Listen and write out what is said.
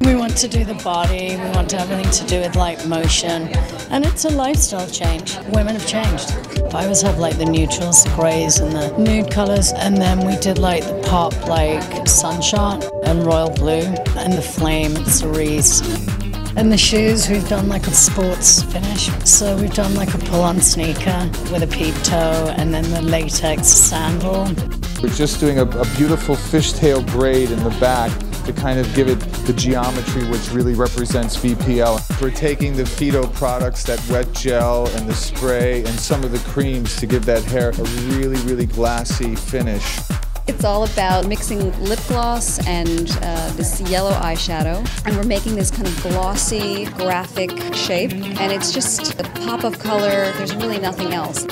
We want to do the body, we want to have everything to do with like motion, and it's a lifestyle change. Women have changed. I always have like the neutrals, the greys, and the nude colors, and then we did like the pop, like sunshot and royal blue, and the flame, the cerise. And the shoes, we've done like a sports finish. So we've done like a pull on sneaker with a peep toe, and then the latex sandal. We're just doing a, a beautiful fishtail braid in the back to kind of give it the geometry which really represents VPL. We're taking the Fido products, that wet gel and the spray and some of the creams to give that hair a really, really glassy finish. It's all about mixing lip gloss and uh, this yellow eyeshadow, and we're making this kind of glossy, graphic shape, and it's just a pop of color. There's really nothing else.